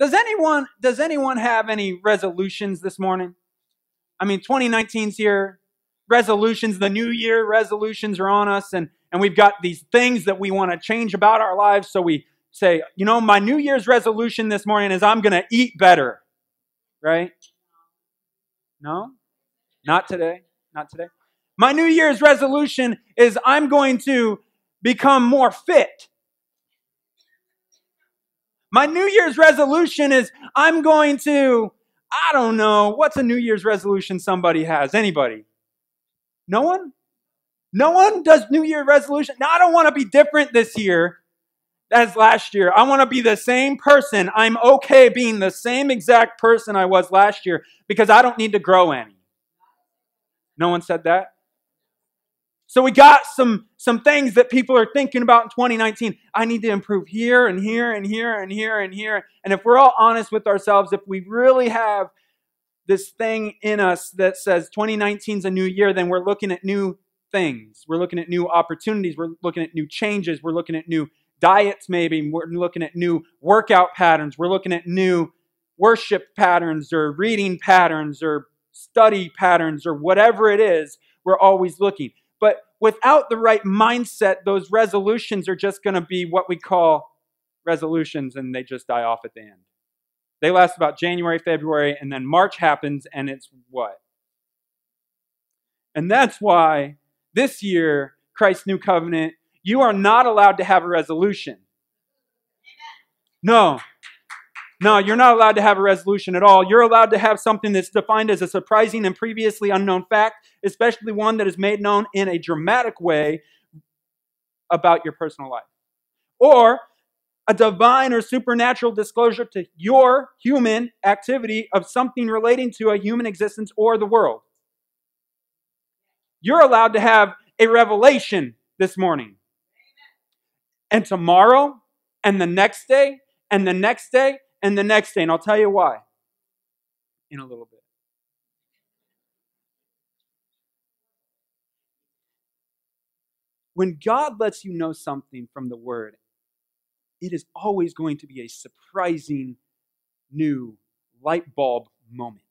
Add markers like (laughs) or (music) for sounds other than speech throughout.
Does anyone does anyone have any resolutions this morning? I mean, 2019's here. Resolutions, the new year resolutions are on us, and, and we've got these things that we want to change about our lives. So we say, you know, my New Year's resolution this morning is I'm going to eat better. Right? No? Not today. Not today. My New Year's resolution is I'm going to become more fit. My New Year's resolution is I'm going to, I don't know, what's a New Year's resolution somebody has? Anybody? No one? No one does New Year resolution. Now, I don't want to be different this year as last year. I want to be the same person. I'm okay being the same exact person I was last year because I don't need to grow any. No one said that? So we got some, some things that people are thinking about in 2019. I need to improve here and here and here and here and here. And if we're all honest with ourselves, if we really have this thing in us that says 2019 is a new year, then we're looking at new things. We're looking at new opportunities. We're looking at new changes. We're looking at new diets, maybe. We're looking at new workout patterns. We're looking at new worship patterns or reading patterns or study patterns or whatever it is. We're always looking. Without the right mindset, those resolutions are just going to be what we call resolutions and they just die off at the end. They last about January, February, and then March happens and it's what? And that's why this year, Christ's New Covenant, you are not allowed to have a resolution. No, no, you're not allowed to have a resolution at all. You're allowed to have something that's defined as a surprising and previously unknown fact, especially one that is made known in a dramatic way about your personal life. Or a divine or supernatural disclosure to your human activity of something relating to a human existence or the world. You're allowed to have a revelation this morning. And tomorrow, and the next day, and the next day, and the next day. And I'll tell you why in a little bit. When God lets you know something from the Word, it is always going to be a surprising new light bulb moment.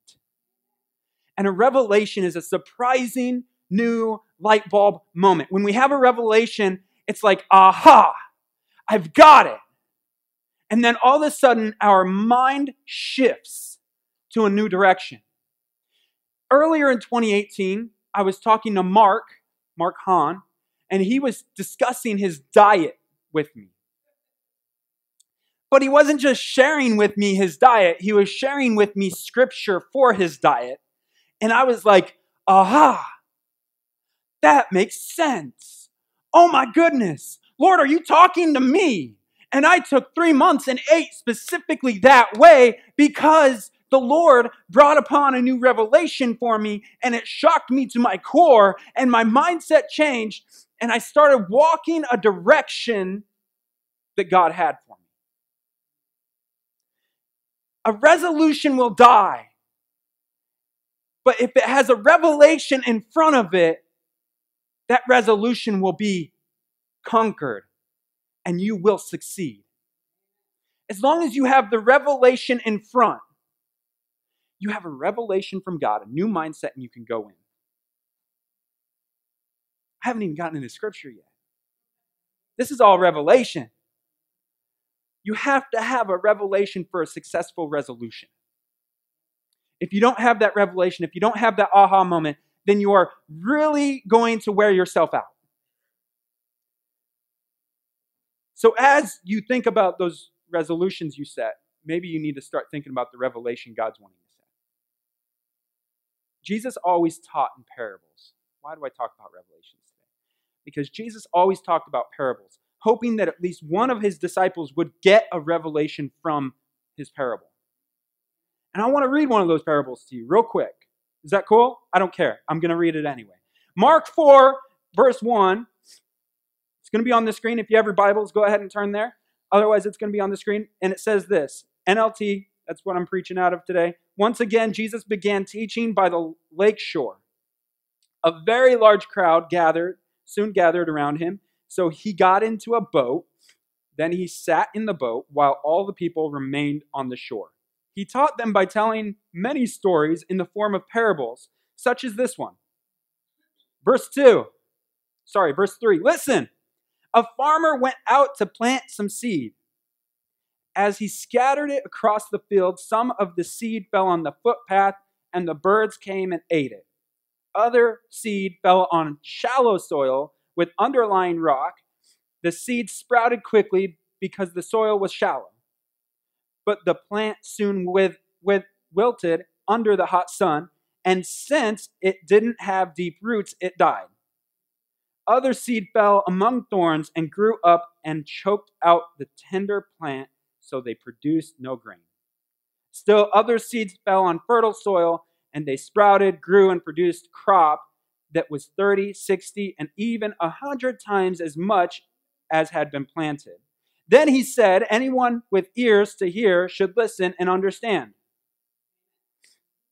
And a revelation is a surprising new light bulb moment. When we have a revelation, it's like, aha, I've got it. And then all of a sudden, our mind shifts to a new direction. Earlier in 2018, I was talking to Mark, Mark Hahn, and he was discussing his diet with me. But he wasn't just sharing with me his diet, he was sharing with me scripture for his diet. And I was like, aha, that makes sense. Oh my goodness. Lord, are you talking to me? And I took three months and ate specifically that way because the Lord brought upon a new revelation for me and it shocked me to my core and my mindset changed and I started walking a direction that God had for me. A resolution will die. But if it has a revelation in front of it, that resolution will be conquered and you will succeed. As long as you have the revelation in front, you have a revelation from God, a new mindset, and you can go in. I haven't even gotten into scripture yet. This is all revelation. You have to have a revelation for a successful resolution. If you don't have that revelation, if you don't have that aha moment, then you are really going to wear yourself out. So, as you think about those resolutions you set, maybe you need to start thinking about the revelation God's wanting to set. Jesus always taught in parables. Why do I talk about revelations today? Because Jesus always talked about parables, hoping that at least one of his disciples would get a revelation from his parable. And I want to read one of those parables to you real quick. Is that cool? I don't care. I'm going to read it anyway. Mark 4, verse 1 it's going to be on the screen. If you have your Bibles, go ahead and turn there. Otherwise, it's going to be on the screen. And it says this NLT, that's what I'm preaching out of today. Once again, Jesus began teaching by the lake shore. A very large crowd gathered, soon gathered around him. So he got into a boat Then he sat in the boat while all the people remained on the shore. He taught them by telling many stories in the form of parables, such as this one. Verse 2. Sorry, verse 3. Listen. A farmer went out to plant some seed. As he scattered it across the field, some of the seed fell on the footpath, and the birds came and ate it. Other seed fell on shallow soil with underlying rock the seed sprouted quickly because the soil was shallow. But the plant soon with, with wilted under the hot sun, and since it didn't have deep roots, it died. Other seed fell among thorns and grew up and choked out the tender plant, so they produced no grain. Still, other seeds fell on fertile soil, and they sprouted, grew, and produced crop that was 30, 60, and even a 100 times as much as had been planted. Then he said, Anyone with ears to hear should listen and understand.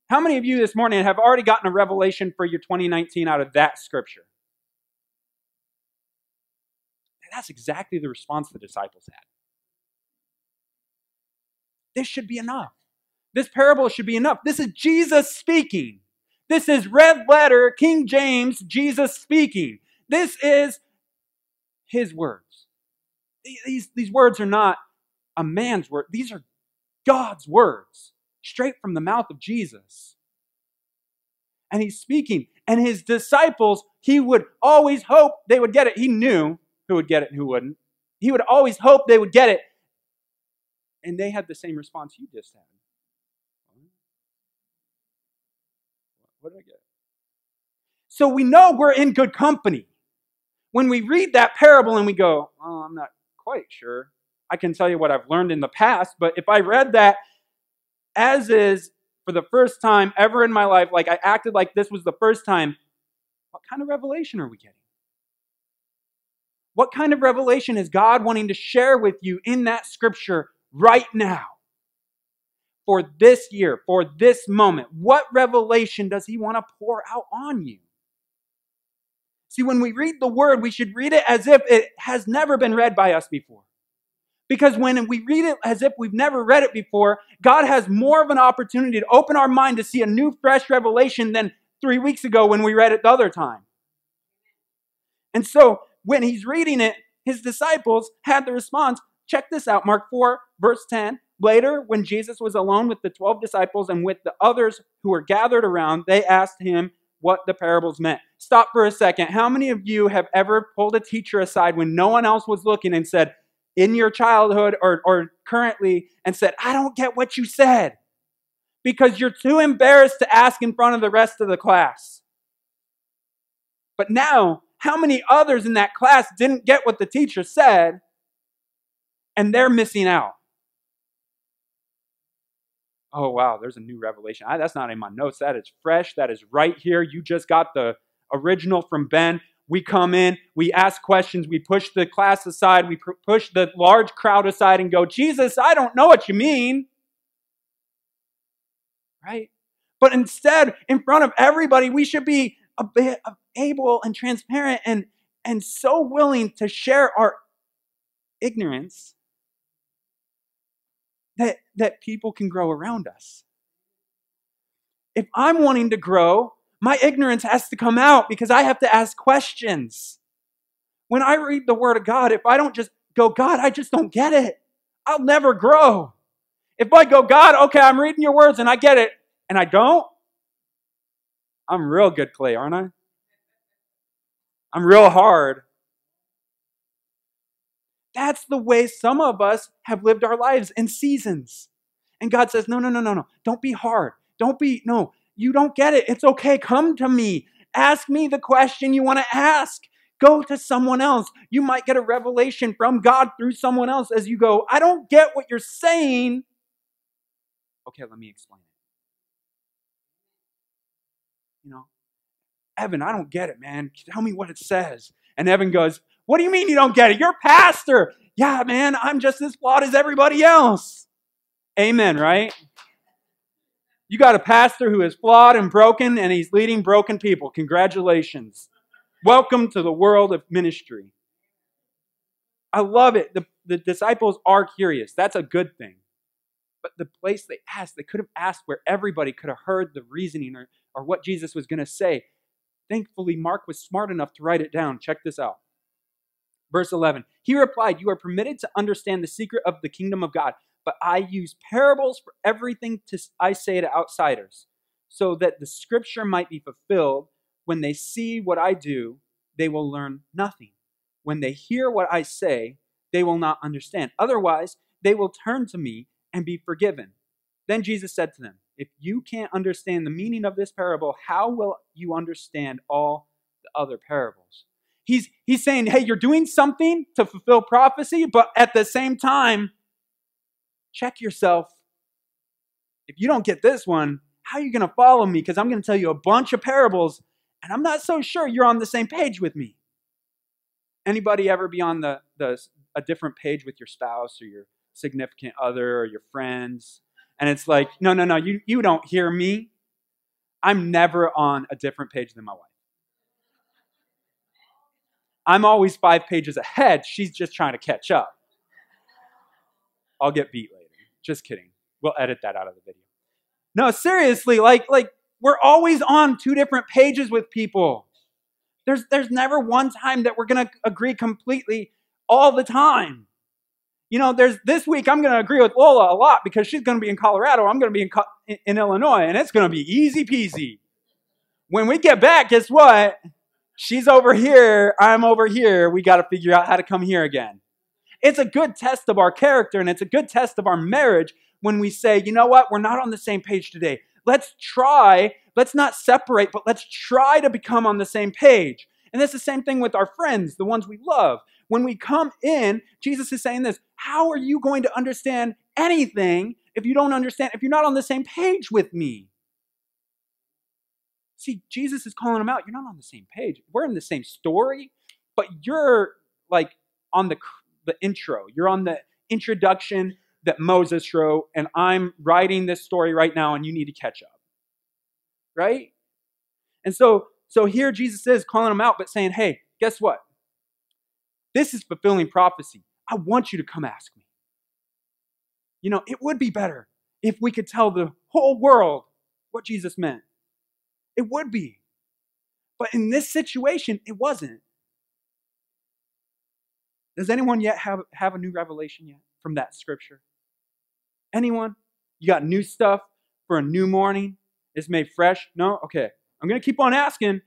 How many of you this morning have already gotten a revelation for your 2019 out of that scripture? That's exactly the response the disciples had. This should be enough. This parable should be enough. This is Jesus speaking. This is red letter, King James, Jesus speaking. This is his words. These, these words are not a man's word, these are God's words, straight from the mouth of Jesus. And he's speaking, and his disciples, he would always hope they would get it. He knew who would get it and who wouldn't. He would always hope they would get it. And they had the same response you just had. What did I get? So we know we're in good company when we read that parable and we go, oh, I'm not quite sure. I can tell you what I've learned in the past, but if I read that as is for the first time ever in my life, like I acted like this was the first time, what kind of revelation are we getting? What kind of revelation is God wanting to share with you in that scripture right now? For this year, for this moment, what revelation does He want to pour out on you? See, when we read the word, we should read it as if it has never been read by us before. Because when we read it as if we've never read it before, God has more of an opportunity to open our mind to see a new, fresh revelation than three weeks ago when we read it the other time. And so when he's reading it, his disciples had the response check this out Mark 4, verse 10. Later, when Jesus was alone with the 12 disciples and with the others who were gathered around, they asked him, what the parables meant. Stop for a second. How many of you have ever pulled a teacher aside when no one else was looking and said, in your childhood or, or currently, and said, I don't get what you said? Because you're too embarrassed to ask in front of the rest of the class. But now, how many others in that class didn't get what the teacher said and they're missing out? oh, wow, there's a new revelation. I, that's not in my notes. That is fresh. That is right here. You just got the original from Ben. We come in, we ask questions, we push the class aside, we pr- push the large crowd aside and go, Jesus, I don't know what you mean. Right? But instead, in front of everybody, we should be a bit able and transparent and, and so willing to share our ignorance that, that people can grow around us. If I'm wanting to grow, my ignorance has to come out because I have to ask questions. When I read the Word of God, if I don't just go, God, I just don't get it, I'll never grow. If I go, God, okay, I'm reading your words and I get it, and I don't, I'm real good clay, aren't I? I'm real hard. That's the way some of us have lived our lives in seasons. And God says, No, no, no, no, no. Don't be hard. Don't be, no, you don't get it. It's okay. Come to me. Ask me the question you want to ask. Go to someone else. You might get a revelation from God through someone else as you go, I don't get what you're saying. Okay, let me explain it. You know, Evan, I don't get it, man. Tell me what it says. And Evan goes, what do you mean you don't get it? You're a pastor. Yeah, man, I'm just as flawed as everybody else. Amen, right? You got a pastor who is flawed and broken, and he's leading broken people. Congratulations. Welcome to the world of ministry. I love it. The, the disciples are curious. That's a good thing. But the place they asked, they could have asked where everybody could have heard the reasoning or, or what Jesus was going to say. Thankfully, Mark was smart enough to write it down. Check this out. Verse 11 He replied, You are permitted to understand the secret of the kingdom of God, but I use parables for everything to, I say to outsiders, so that the scripture might be fulfilled. When they see what I do, they will learn nothing. When they hear what I say, they will not understand. Otherwise, they will turn to me and be forgiven. Then Jesus said to them, If you can't understand the meaning of this parable, how will you understand all the other parables? He's, he's saying, Hey, you're doing something to fulfill prophecy, but at the same time, check yourself. If you don't get this one, how are you going to follow me? Because I'm going to tell you a bunch of parables, and I'm not so sure you're on the same page with me. Anybody ever be on the, the a different page with your spouse or your significant other or your friends? And it's like, no, no, no, you, you don't hear me. I'm never on a different page than my wife. I'm always five pages ahead. She's just trying to catch up. I'll get beat later. Just kidding. We'll edit that out of the video. No, seriously, like, like we're always on two different pages with people. There's, there's never one time that we're going to agree completely all the time. You know, there's this week I'm going to agree with Lola a lot because she's going to be in Colorado. I'm going to be in, in, in Illinois, and it's going to be easy peasy. When we get back, guess what? She's over here. I'm over here. We got to figure out how to come here again. It's a good test of our character, and it's a good test of our marriage when we say, you know what, we're not on the same page today. Let's try, let's not separate, but let's try to become on the same page. And that's the same thing with our friends, the ones we love. When we come in, Jesus is saying this How are you going to understand anything if you don't understand, if you're not on the same page with me? See, Jesus is calling them out. You're not on the same page. We're in the same story, but you're like on the, the intro. You're on the introduction that Moses wrote, and I'm writing this story right now, and you need to catch up. Right? And so, so here Jesus is calling them out, but saying, hey, guess what? This is fulfilling prophecy. I want you to come ask me. You know, it would be better if we could tell the whole world what Jesus meant. It would be. But in this situation, it wasn't. Does anyone yet have, have a new revelation yet from that scripture? Anyone? You got new stuff for a new morning? It's made fresh? No? Okay. I'm going to keep on asking.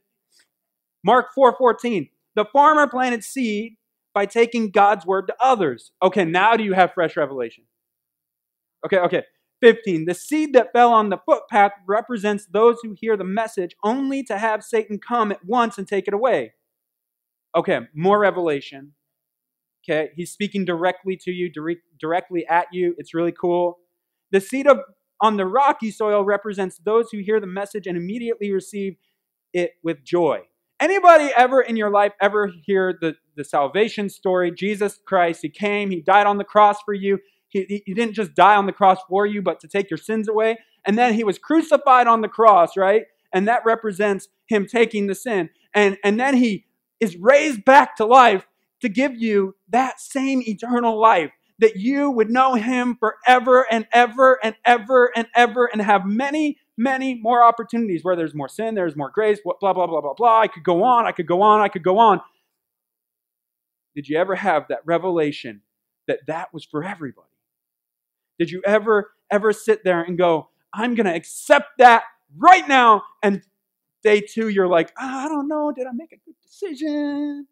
Mark 4:14. the farmer planted seed by taking God's word to others. Okay, now do you have fresh revelation? Okay, okay. 15. The seed that fell on the footpath represents those who hear the message only to have Satan come at once and take it away. Okay, more revelation. Okay, he's speaking directly to you, directly at you. It's really cool. The seed of on the rocky soil represents those who hear the message and immediately receive it with joy. Anybody ever in your life ever hear the, the salvation story? Jesus Christ, He came, He died on the cross for you. He, he didn't just die on the cross for you, but to take your sins away. And then He was crucified on the cross, right? And that represents Him taking the sin. And, and then He is raised back to life to give you that same eternal life that you would know him forever and ever and ever and ever and have many, many more opportunities where there's more sin, there's more grace, blah, blah, blah, blah, blah. I could go on, I could go on, I could go on. Did you ever have that revelation that that was for everybody? Did you ever, ever sit there and go, I'm going to accept that right now? And day two, you're like, oh, I don't know, did I make a good decision?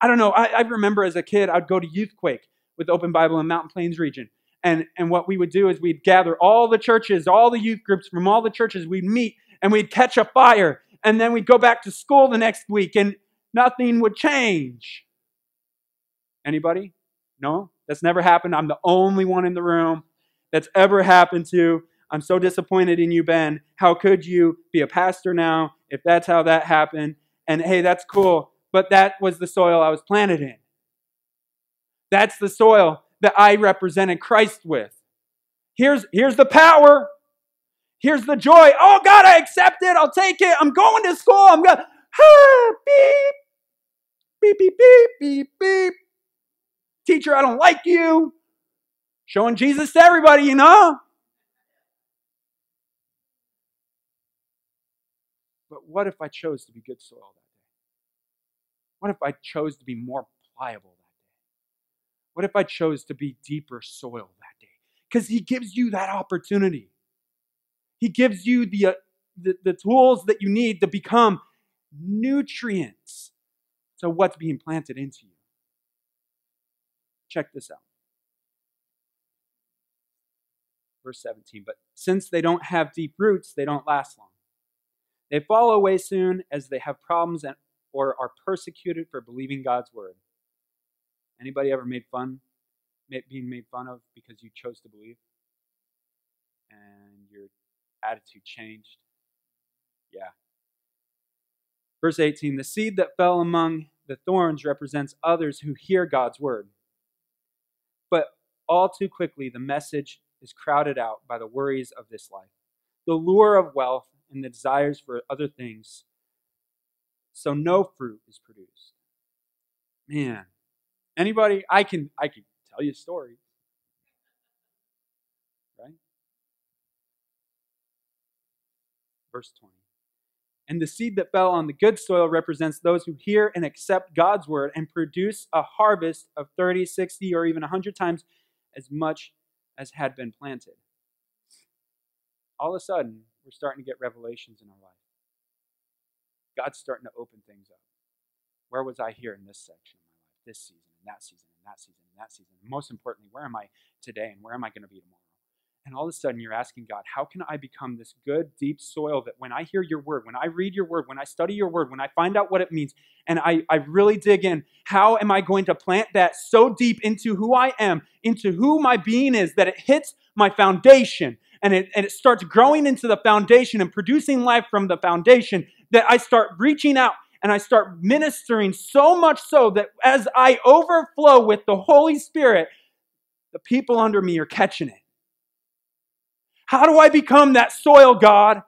I don't know. I, I remember as a kid, I'd go to Youthquake with Open Bible in Mountain Plains region. And, and what we would do is we'd gather all the churches, all the youth groups from all the churches, we'd meet and we'd catch a fire. And then we'd go back to school the next week and nothing would change. Anybody? No? That's never happened. I'm the only one in the room that's ever happened to. I'm so disappointed in you, Ben. How could you be a pastor now if that's how that happened? And hey, that's cool, but that was the soil I was planted in. That's the soil that I represented Christ with. Here's, here's the power. Here's the joy. Oh, God, I accept it. I'll take it. I'm going to school. I'm going, ah, beep, beep, beep, beep, beep, beep. teacher, I don't like you. Showing Jesus to everybody, you know? But what if I chose to be good soil that day? What if I chose to be more pliable? What if I chose to be deeper soil that day? Because He gives you that opportunity. He gives you the, uh, the, the tools that you need to become nutrients to what's being planted into you. Check this out. Verse 17. But since they don't have deep roots, they don't last long. They fall away soon as they have problems and, or are persecuted for believing God's word. Anybody ever made fun, being made fun of because you chose to believe? And your attitude changed? Yeah. Verse 18 The seed that fell among the thorns represents others who hear God's word. But all too quickly, the message is crowded out by the worries of this life, the lure of wealth, and the desires for other things. So no fruit is produced. Man, anybody? I can I can tell you a story. Right? Verse 20. And the seed that fell on the good soil represents those who hear and accept God's word and produce a harvest of 30, 60, or even 100 times as much as had been planted. All of a sudden, we're starting to get revelations in our life. God's starting to open things up. Where was I here in this section of my life, this season, and that season, and that season, and that season? And most importantly, where am I today, and where am I going to be tomorrow? And all of a sudden, you're asking God, how can I become this good, deep soil that when I hear your word, when I read your word, when I study your word, when I find out what it means, and I, I really dig in, how am I going to plant that so deep into who I am, into who my being is, that it hits my foundation and it, and it starts growing into the foundation and producing life from the foundation that I start reaching out and I start ministering so much so that as I overflow with the Holy Spirit, the people under me are catching it. How do I become that soil, God?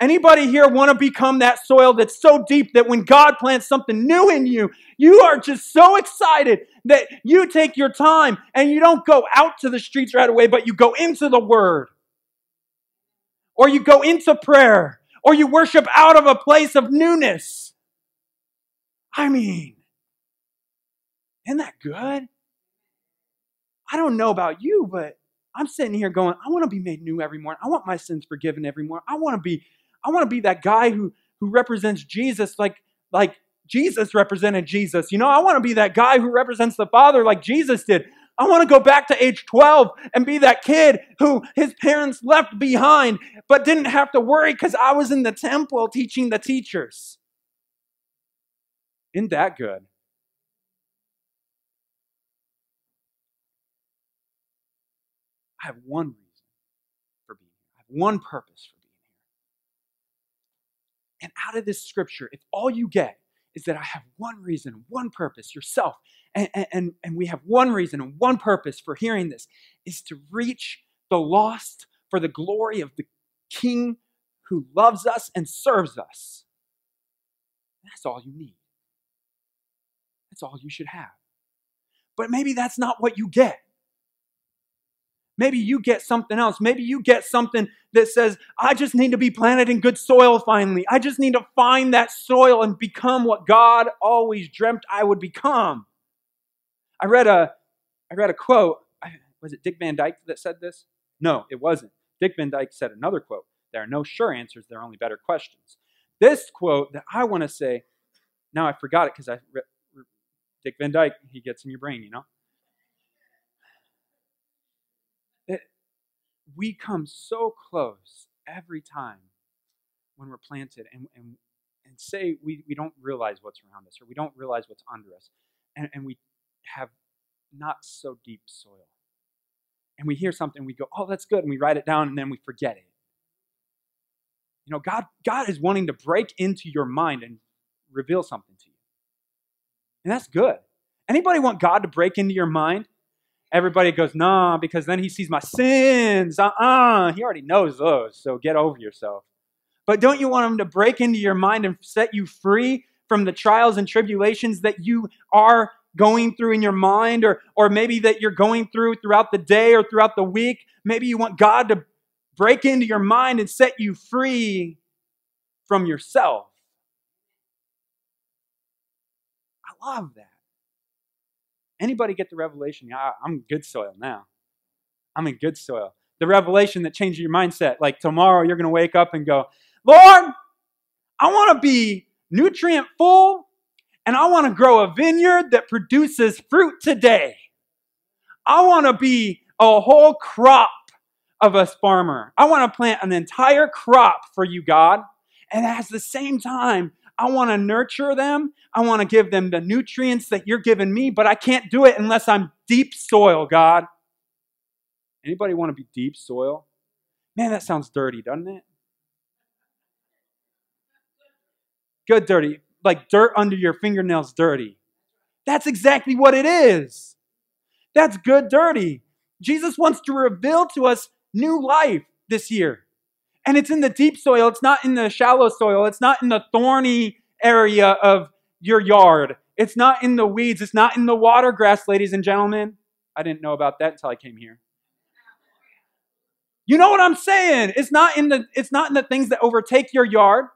Anybody here want to become that soil that's so deep that when God plants something new in you, you are just so excited that you take your time and you don't go out to the streets right away, but you go into the Word. Or you go into prayer. Or you worship out of a place of newness. I mean, isn't that good? I don't know about you, but I'm sitting here going, I want to be made new every morning. I want my sins forgiven every morning. I want to be, I want to be that guy who who represents Jesus like like Jesus represented Jesus. You know, I want to be that guy who represents the Father like Jesus did. I want to go back to age 12 and be that kid who his parents left behind but didn't have to worry because I was in the temple teaching the teachers. Isn't that good? I have one reason for being here. I have one purpose for being here. And out of this scripture, if all you get is that I have one reason, one purpose, yourself, and, and, and we have one reason and one purpose for hearing this, is to reach the lost for the glory of the King who loves us and serves us. That's all you need. That's all you should have. But maybe that's not what you get. Maybe you get something else. Maybe you get something that says, I just need to be planted in good soil finally. I just need to find that soil and become what God always dreamt I would become. I read a, I read a quote. Was it Dick Van Dyke that said this? No, it wasn't. Dick Van Dyke said another quote. There are no sure answers, there are only better questions. This quote that I want to say, now I forgot it because I, Dick Van Dyke, he gets in your brain, you know? We come so close every time when we're planted and, and, and say we, we don't realize what's around us or we don't realize what's under us and, and we have not so deep soil. And we hear something, we go, oh, that's good, and we write it down and then we forget it. You know, God, God is wanting to break into your mind and reveal something to you. And that's good. Anybody want God to break into your mind? Everybody goes, nah, because then he sees my sins. Uh uh-uh. uh He already knows those, so get over yourself. But don't you want him to break into your mind and set you free from the trials and tribulations that you are going through in your mind, or, or maybe that you're going through throughout the day or throughout the week. Maybe you want God to break into your mind and set you free from yourself. I love that. Anybody get the revelation? Yeah, I'm good soil now. I'm in good soil. The revelation that changes your mindset. Like tomorrow, you're going to wake up and go, Lord, I want to be nutrient full and I want to grow a vineyard that produces fruit today. I want to be a whole crop of a farmer. I want to plant an entire crop for you, God. And at the same time, I want to nurture them. I want to give them the nutrients that you're giving me, but I can't do it unless I'm deep soil, God. Anybody want to be deep soil? Man, that sounds dirty, doesn't it? Good dirty. Like dirt under your fingernails dirty. That's exactly what it is. That's good dirty. Jesus wants to reveal to us new life this year. And it's in the deep soil, it's not in the shallow soil, it's not in the thorny area of your yard. It's not in the weeds, it's not in the water grass, ladies and gentlemen. I didn't know about that until I came here. You know what I'm saying? It's not in the it's not in the things that overtake your yard.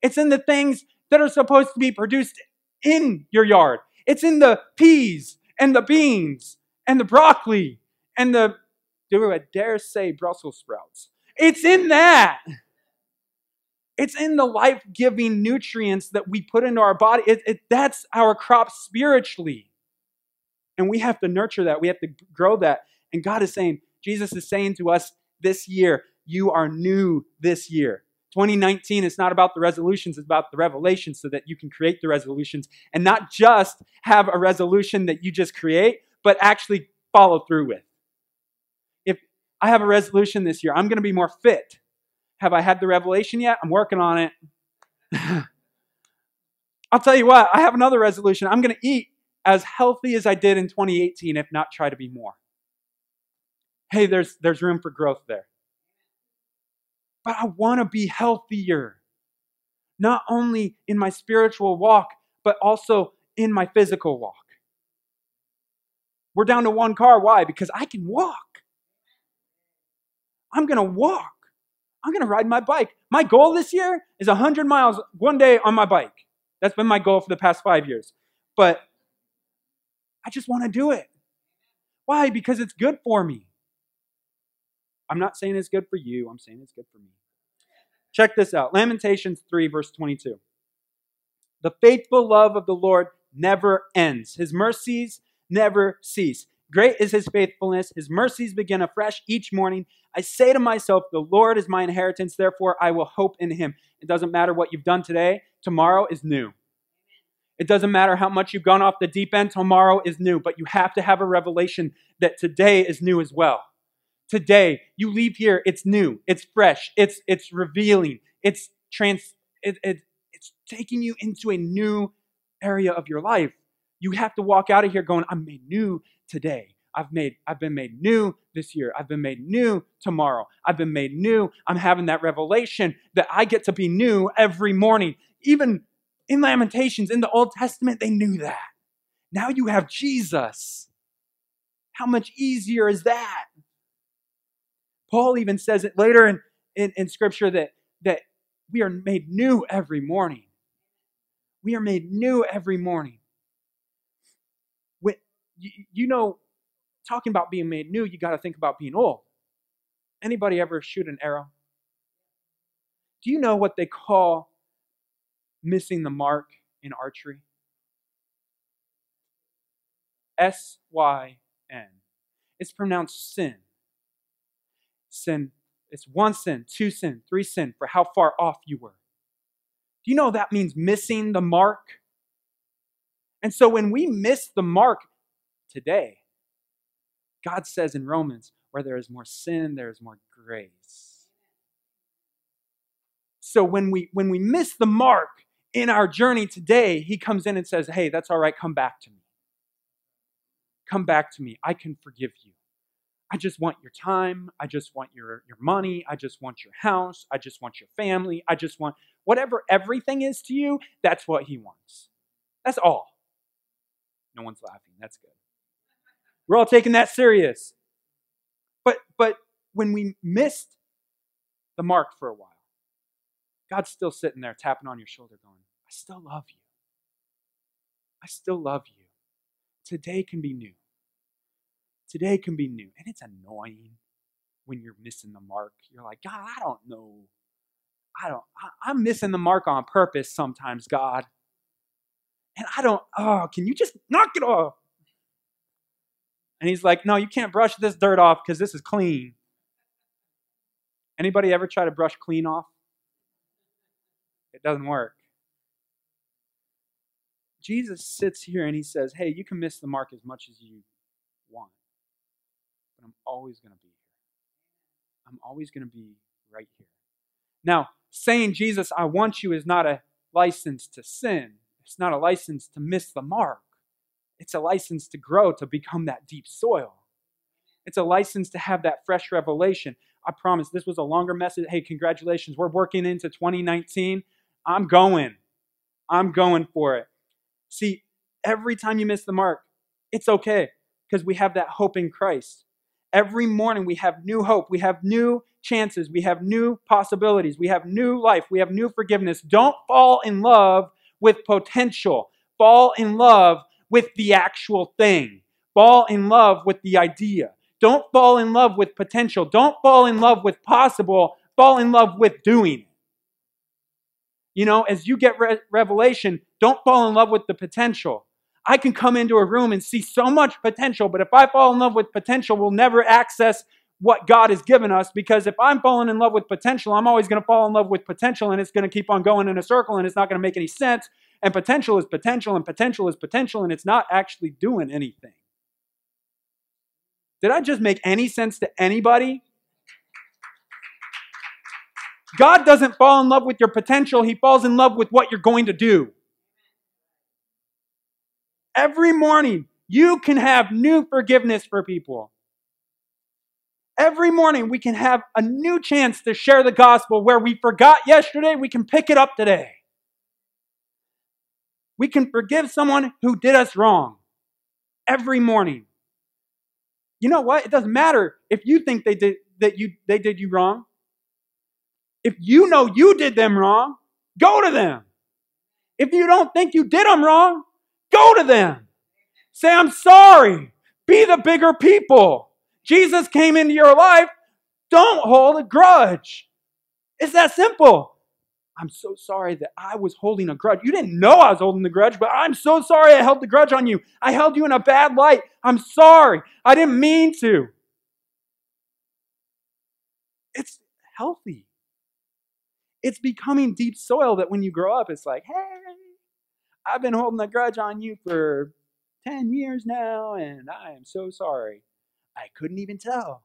It's in the things that are supposed to be produced in your yard. It's in the peas and the beans and the broccoli and the do I dare say Brussels sprouts. It's in that. It's in the life giving nutrients that we put into our body. It, it, that's our crop spiritually. And we have to nurture that. We have to grow that. And God is saying, Jesus is saying to us, this year. You are new this year. 2019 is not about the resolutions, it's about the revelations so that you can create the resolutions and not just have a resolution that you just create, but actually follow through with. I have a resolution this year, I'm going to be more fit. Have I had the revelation yet? I'm working on it. (laughs) I'll tell you what, I have another resolution. I'm going to eat as healthy as I did in 2018, if not try to be more hey, there's, there's room for growth there. But I want to be healthier, not only in my spiritual walk, but also in my physical walk. We're down to one car. Why? Because I can walk. I'm going to walk. I'm going to ride my bike. My goal this year is 100 miles one day on my bike. That's been my goal for the past five years. But I just want to do it. Why? Because it's good for me. I'm not saying it's good for you, I'm saying it's good for me. Check this out Lamentations 3, verse 22. The faithful love of the Lord never ends, his mercies never cease. Great is his faithfulness. His mercies begin afresh each morning. I say to myself, The Lord is my inheritance, therefore I will hope in him. It doesn't matter what you've done today, tomorrow is new. It doesn't matter how much you've gone off the deep end, tomorrow is new. But you have to have a revelation that today is new as well today you leave here it's new it's fresh it's it's revealing it's trans it, it, it's taking you into a new area of your life you have to walk out of here going i'm made new today. I've made i've been made new this year. I've been made new tomorrow. I've been made new. I'm having that revelation that i get to be new every morning. Even in lamentations in the old testament they knew that. Now you have jesus. How much easier is that? Paul even says it later in, in, in Scripture that, that we are made new every morning. We are made new every morning. You, you know, talking about being made new, you got to think about being old. Anybody ever shoot an arrow? Do you know what they call missing the mark in archery? S Y N. It's pronounced sin sin. It's one sin, two sin, three sin for how far off you were. Do you know that means missing the mark? And so when we miss the mark today, God says in Romans, where there is more sin, there is more grace. So when we when we miss the mark in our journey today, he comes in and says, "Hey, that's all right, come back to me. Come back to me. I can forgive you." I just want your time. I just want your, your money. I just want your house. I just want your family. I just want whatever everything is to you, that's what he wants. That's all. No one's laughing. That's good. We're all taking that serious. But but when we missed the mark for a while, God's still sitting there tapping on your shoulder, going, I still love you. I still love you. Today can be new. Today can be new. And it's annoying when you're missing the mark. You're like, God, I don't know. I don't, I, I'm missing the mark on purpose sometimes, God. And I don't, oh, can you just knock it off? And he's like, no, you can't brush this dirt off because this is clean. Anybody ever try to brush clean off? It doesn't work. Jesus sits here and he says, Hey, you can miss the mark as much as you want, but I'm always going to be here. I'm always going to be right here. Now, saying, Jesus, I want you is not a license to sin, it's not a license to miss the mark. It's a license to grow, to become that deep soil. It's a license to have that fresh revelation. I promise this was a longer message. Hey, congratulations. We're working into 2019. I'm going. I'm going for it. See, every time you miss the mark, it's okay because we have that hope in Christ. Every morning we have new hope. We have new chances. We have new possibilities. We have new life. We have new forgiveness. Don't fall in love with potential. Fall in love with the actual thing. Fall in love with the idea. Don't fall in love with potential. Don't fall in love with possible. Fall in love with doing it. You know, as you get re- revelation, don't fall in love with the potential. I can come into a room and see so much potential, but if I fall in love with potential, we'll never access what God has given us because if I'm falling in love with potential, I'm always going to fall in love with potential and it's going to keep on going in a circle and it's not going to make any sense. And potential is potential and potential is potential and it's not actually doing anything. Did I just make any sense to anybody? God doesn't fall in love with your potential, He falls in love with what you're going to do. Every morning, you can have new forgiveness for people. Every morning, we can have a new chance to share the gospel where we forgot yesterday, we can pick it up today. We can forgive someone who did us wrong every morning. You know what? It doesn't matter if you think they did that you they did you wrong. If you know you did them wrong, go to them. If you don't think you did them wrong, go to them. Say, I'm sorry. Be the bigger people. Jesus came into your life. Don't hold a grudge. It's that simple. I'm so sorry that I was holding a grudge. You didn't know I was holding the grudge, but I'm so sorry I held the grudge on you. I held you in a bad light. I'm sorry. I didn't mean to. It's healthy it's becoming deep soil that when you grow up, it's like, hey, I've been holding a grudge on you for 10 years now, and I am so sorry. I couldn't even tell.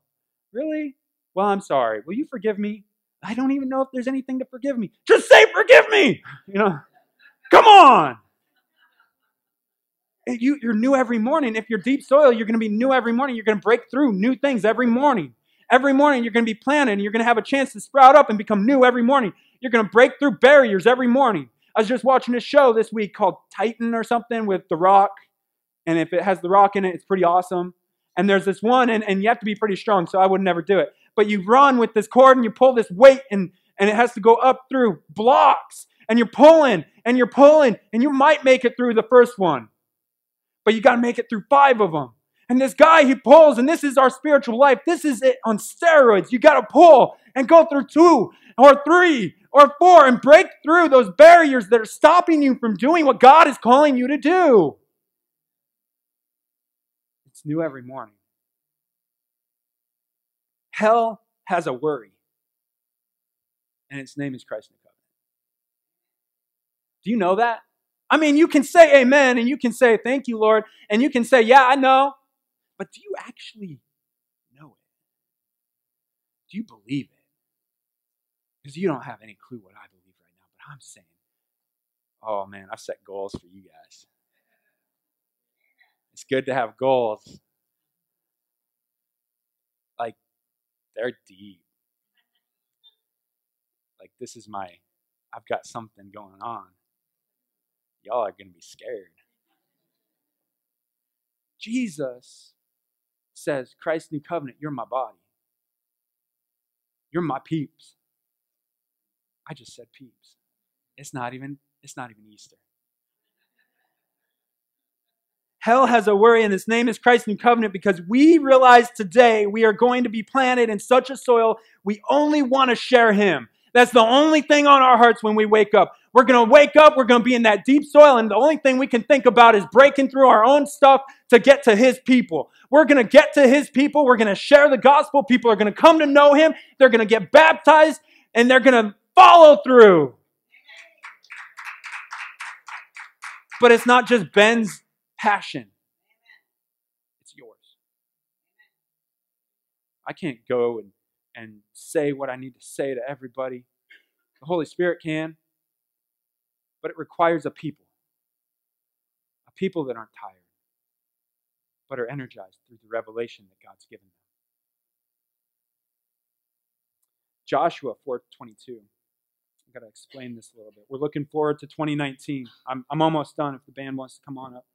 Really? Well, I'm sorry. Will you forgive me? I don't even know if there's anything to forgive me. Just say, forgive me! You know, come on! You, you're new every morning. If you're deep soil, you're going to be new every morning. You're going to break through new things every morning. Every morning, you're going to be planted and you're going to have a chance to sprout up and become new every morning. You're going to break through barriers every morning. I was just watching a show this week called Titan or something with The Rock. And if it has The Rock in it, it's pretty awesome. And there's this one, and, and you have to be pretty strong, so I would never do it. But you run with this cord and you pull this weight, and, and it has to go up through blocks. And you're pulling and you're pulling, and you might make it through the first one. But you got to make it through five of them. And this guy, he pulls, and this is our spiritual life. This is it on steroids. You got to pull and go through two or three or four and break through those barriers that are stopping you from doing what God is calling you to do. It's new every morning. Hell has a worry, and its name is Christ in the covenant. Do you know that? I mean, you can say amen and you can say thank you, Lord, and you can say, yeah, I know, but do you actually know it? Do you believe it? Because you don't have any clue what I believe right now, but I'm saying, oh man, I've set goals for you guys. It's good to have goals. Like, they're deep. Like, this is my, I've got something going on. Y'all are going to be scared. Jesus says, Christ's new covenant, you're my body. You're my peeps. I just said peeps. It's not even, it's not even Easter. Hell has a worry, and its name is Christ's new covenant because we realize today we are going to be planted in such a soil we only want to share Him. That's the only thing on our hearts when we wake up. We're going to wake up, we're going to be in that deep soil, and the only thing we can think about is breaking through our own stuff to get to His people. We're going to get to His people, we're going to share the gospel. People are going to come to know Him, they're going to get baptized, and they're going to follow through. But it's not just Ben's passion. It's yours. I can't go and, and say what I need to say to everybody. The Holy Spirit can, but it requires a people. A people that aren't tired, but are energized through the revelation that God's given them. Joshua 4:22. I've got to explain this a little bit. We're looking forward to 2019. I'm, I'm almost done if the band wants to come on up.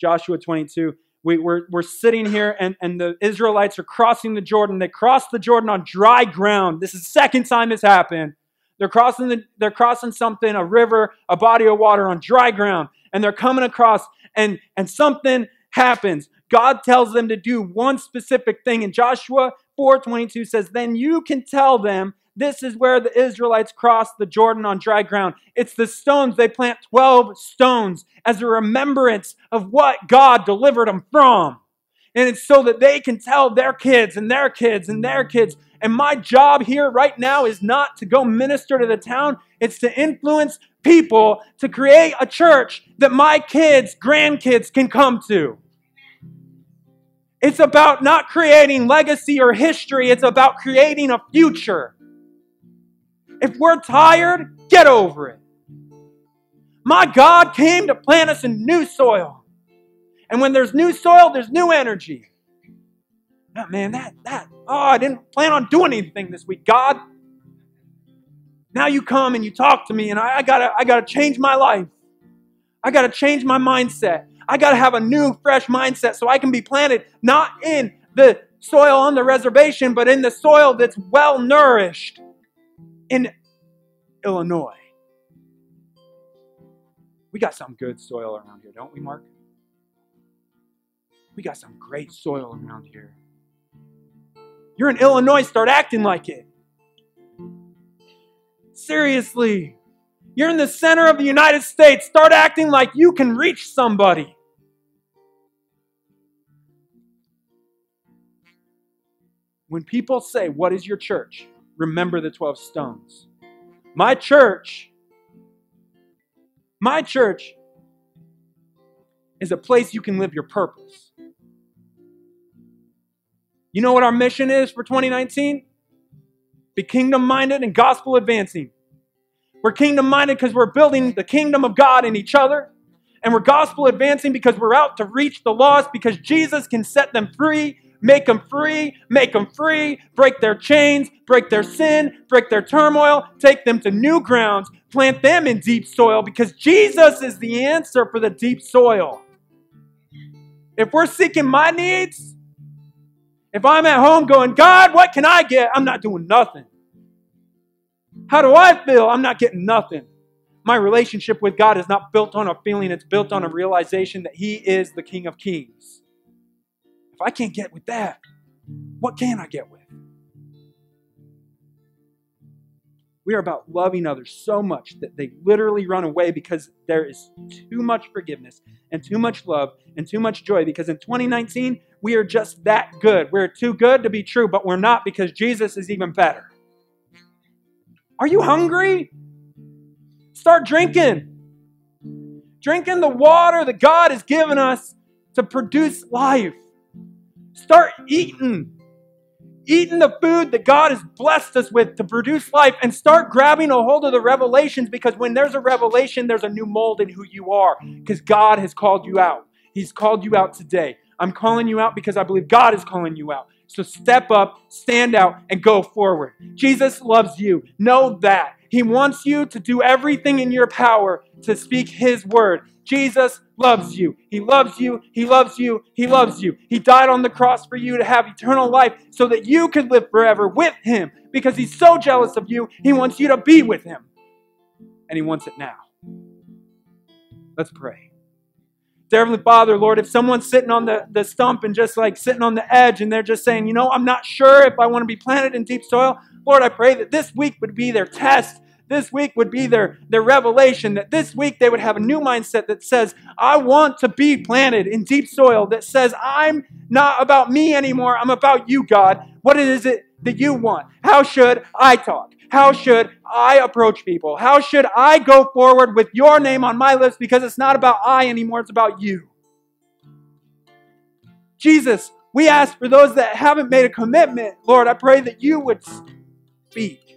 Joshua 22. We, we're, we're sitting here and, and the Israelites are crossing the Jordan. They cross the Jordan on dry ground. This is the second time this happened. They're crossing, the, they're crossing something, a river, a body of water on dry ground. And they're coming across and, and something happens. God tells them to do one specific thing. And Joshua 4.22 says, Then you can tell them this is where the Israelites crossed the Jordan on dry ground. It's the stones. They plant 12 stones as a remembrance of what God delivered them from. And it's so that they can tell their kids and their kids and their kids. And my job here right now is not to go minister to the town, it's to influence people to create a church that my kids, grandkids can come to. It's about not creating legacy or history, it's about creating a future. If we're tired, get over it. My God came to plant us in new soil. And when there's new soil, there's new energy. Oh, man, that, that, oh, I didn't plan on doing anything this week. God, now you come and you talk to me, and I, I gotta, I gotta change my life. I gotta change my mindset. I gotta have a new, fresh mindset so I can be planted not in the soil on the reservation, but in the soil that's well nourished in Illinois. We got some good soil around here, don't we, Mark? We got some great soil around here. You're in Illinois, start acting like it. Seriously. You're in the center of the United States, start acting like you can reach somebody. When people say, What is your church? Remember the 12 stones. My church, my church is a place you can live your purpose. You know what our mission is for 2019? Be kingdom minded and gospel advancing. We're kingdom minded because we're building the kingdom of God in each other. And we're gospel advancing because we're out to reach the lost because Jesus can set them free make them free, make them free, break their chains, break their sin, break their turmoil, take them to new grounds, plant them in deep soil because Jesus is the answer for the deep soil. If we're seeking my needs, if I'm at home going, God, what can I get? I'm not doing nothing. How do I feel? I'm not getting nothing. My relationship with God is not built on a feeling, it's built on a realization that He is the King of Kings. I can't get with that, what can I get with? We are about loving others so much that they literally run away because there is too much forgiveness and too much love and too much joy. Because in 2019, we are just that good. We're too good to be true, but we're not because Jesus is even better. Are you hungry? Start drinking. Drinking the water that God has given us to produce life. Start eating. Eating the food that God has blessed us with to produce life and start grabbing a hold of the revelations because when there's a revelation, there's a new mold in who you are because God has called you out. He's called you out today. I'm calling you out because I believe God is calling you out. So step up, stand out, and go forward. Jesus loves you. Know that. He wants you to do everything in your power to speak His word. Jesus loves you. He loves you. He loves you. He loves you. He died on the cross for you to have eternal life so that you could live forever with Him because He's so jealous of you. He wants you to be with Him. And He wants it now. Let's pray. Dear Heavenly Father, Lord, if someone's sitting on the, the stump and just like sitting on the edge and they're just saying, you know, I'm not sure if I want to be planted in deep soil, Lord, I pray that this week would be their test. This week would be their, their revelation, that this week they would have a new mindset that says, I want to be planted in deep soil, that says, I'm not about me anymore, I'm about you, God. What is it that you want? How should I talk? How should I approach people? How should I go forward with your name on my lips? Because it's not about I anymore, it's about you. Jesus, we ask for those that haven't made a commitment, Lord, I pray that you would speak.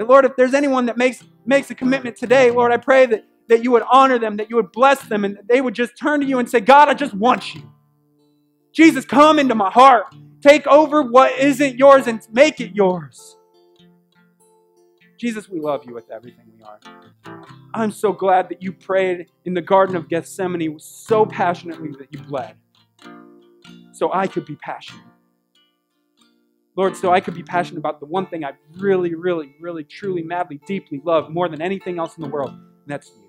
That, Lord, if there's anyone that makes, makes a commitment today, Lord, I pray that, that you would honor them, that you would bless them, and they would just turn to you and say, God, I just want you. Jesus, come into my heart. Take over what isn't yours and make it yours. Jesus, we love you with everything we are. I'm so glad that you prayed in the Garden of Gethsemane so passionately that you bled. So I could be passionate. Lord, so I could be passionate about the one thing I really, really, really, truly, madly, deeply love more than anything else in the world, and that's you.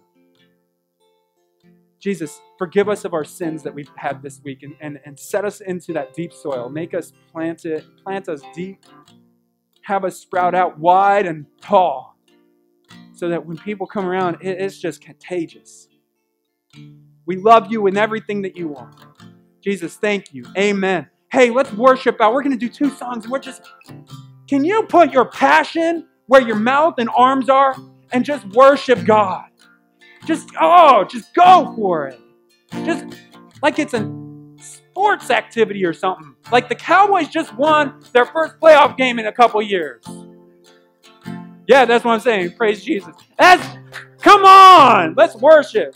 Jesus, forgive us of our sins that we've had this week and, and, and set us into that deep soil. Make us plant it, plant us deep have us sprout out wide and tall so that when people come around, it's just contagious. We love you in everything that you want. Jesus, thank you. Amen. Hey, let's worship out. We're going to do two songs. We're just, can you put your passion where your mouth and arms are and just worship God? Just, oh, just go for it. Just like it's a sports activity or something. Like the Cowboys just won their first playoff game in a couple years. Yeah, that's what I'm saying. Praise Jesus. That's come on, let's worship.